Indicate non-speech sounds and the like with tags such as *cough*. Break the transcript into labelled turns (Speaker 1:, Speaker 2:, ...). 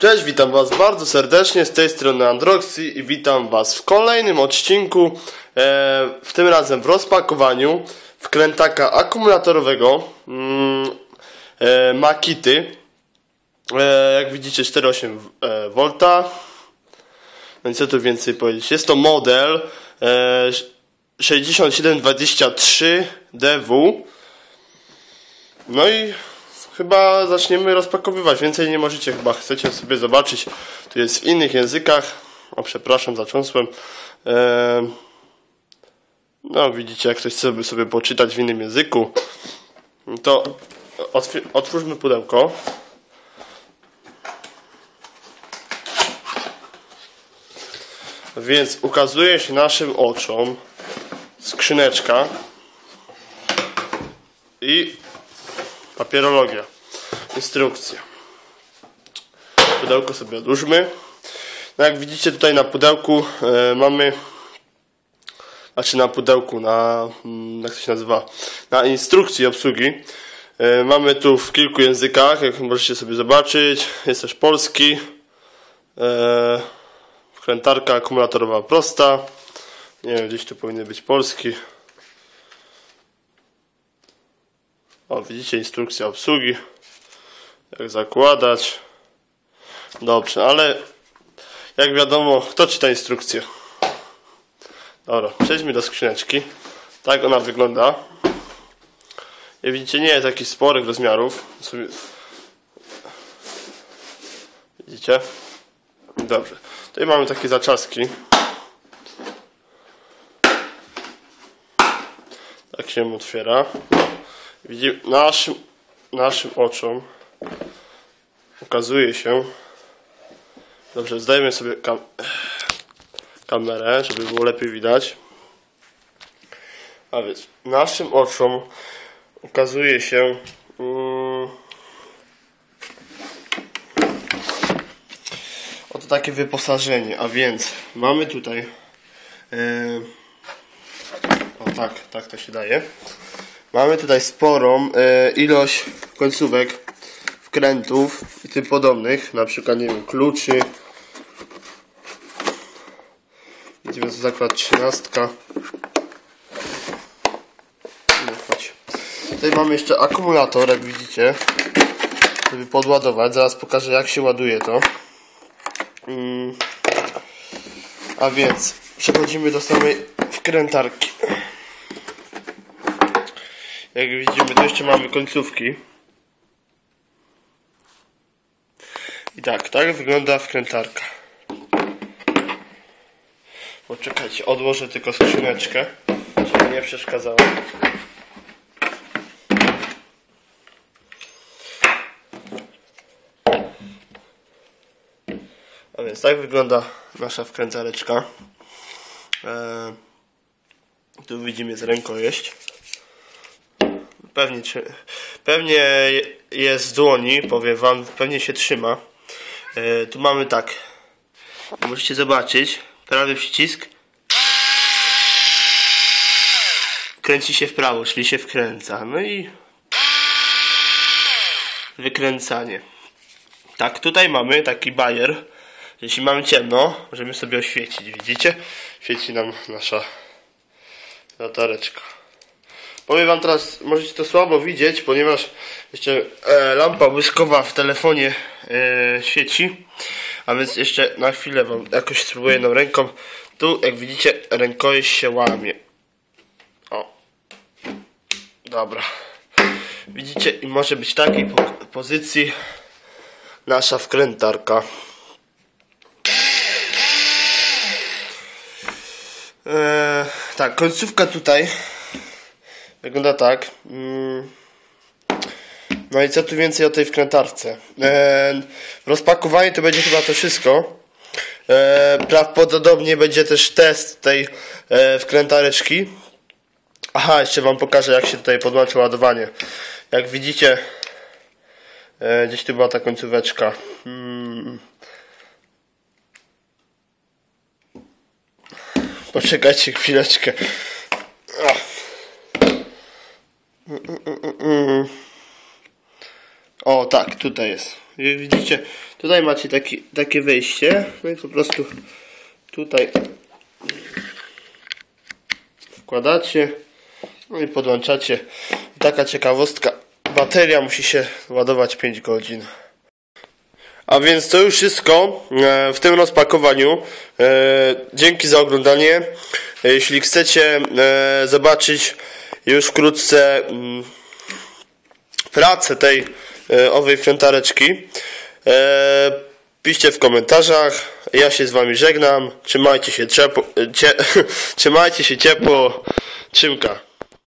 Speaker 1: Cześć, witam Was bardzo serdecznie z tej strony Androxy i witam Was w kolejnym odcinku, e, w tym razem w rozpakowaniu wkrętaka akumulatorowego mm, e, Makity. E, jak widzicie 4,8 e. No i co tu więcej powiedzieć? Jest to model e, 6723DW. No i chyba zaczniemy rozpakowywać. Więcej nie możecie, chyba chcecie sobie zobaczyć. Tu jest w innych językach. O, przepraszam, zacząsłem. Eee, no, widzicie, jak ktoś chce sobie poczytać w innym języku, to otwórzmy pudełko. Więc ukazuje się naszym oczom skrzyneczka i papierologia, instrukcja. Pudełko sobie odłóżmy. No jak widzicie tutaj na pudełku e, mamy, znaczy na pudełku, na, mm, jak to się nazywa, na instrukcji obsługi. E, mamy tu w kilku językach, jak możecie sobie zobaczyć. Jest też polski. E, wkrętarka akumulatorowa prosta. Nie wiem, gdzieś tu powinien być polski. O, widzicie instrukcja obsługi. Jak zakładać. Dobrze, ale jak wiadomo, kto czyta instrukcję? Dobra, przejdźmy do skrzyneczki. Tak ona wygląda. Jak widzicie, nie jest jakiś sporych rozmiarów. Widzicie? Dobrze. Tutaj mamy takie zaczaski. Tak się otwiera. Widzimy, naszym, naszym oczom ukazuje się dobrze, zdajemy sobie kam kamerę, żeby było lepiej widać. A więc naszym oczom ukazuje się um, oto takie wyposażenie, a więc mamy tutaj yy, o tak, tak to się daje Mamy tutaj sporą e, ilość końcówek, wkrętów i tym podobnych, na przykład nie wiem, kluczy. Widzimy tu zakład 13. No, chodź. Tutaj mamy jeszcze akumulator, jak widzicie, żeby podładować. Zaraz pokażę jak się ładuje to. Mm. A więc przechodzimy do samej wkrętarki. Jak widzimy, to jeszcze mamy końcówki. I tak, tak wygląda wkrętarka. Poczekajcie, odłożę tylko skrzyneczkę, żeby nie przeszkadzało. A więc tak wygląda nasza wkrętareczka. Eee, tu widzimy z rękojeść. Pewnie, pewnie jest z dłoni, powiem wam, pewnie się trzyma. E, tu mamy tak. Możecie zobaczyć. Prawy przycisk. Kręci się w prawo, czyli się wkręca. No i wykręcanie. Tak, tutaj mamy taki bajer. Jeśli mamy ciemno, możemy sobie oświecić. Widzicie? Świeci nam nasza latareczka. Powiem wam teraz, możecie to słabo widzieć, ponieważ jeszcze e, lampa błyskowa w telefonie e, świeci. A więc jeszcze na chwilę wam jakoś spróbuję jedną ręką. Tu, jak widzicie, rękojeść się łamie. O. Dobra. Widzicie, i może być takiej po pozycji nasza wkrętarka. Eee, tak, końcówka tutaj Wygląda tak. Mm. No i co tu więcej o tej wkrętarce? E, rozpakowanie to będzie chyba to wszystko. E, prawdopodobnie będzie też test tej e, wkrętareczki. Aha, jeszcze wam pokażę jak się tutaj podłącza ładowanie. Jak widzicie, gdzieś tu była ta końcóweczka. Hmm. Poczekajcie chwileczkę. O, tak, tutaj jest. Widzicie, tutaj macie taki, takie wejście. No i po prostu tutaj wkładacie. No i podłączacie. Taka ciekawostka. Bateria musi się ładować 5 godzin. A więc to już wszystko e, w tym rozpakowaniu. E, Dzięki za oglądanie. E, Jeśli chcecie zobaczyć już wkrótce mm, pracę tej e, owej wkrętareczki, e, piszcie w komentarzach. Ja się z wami żegnam. Trzymajcie się ciepło. Cie, *laughs* trzymajcie się ciepło. Czymka.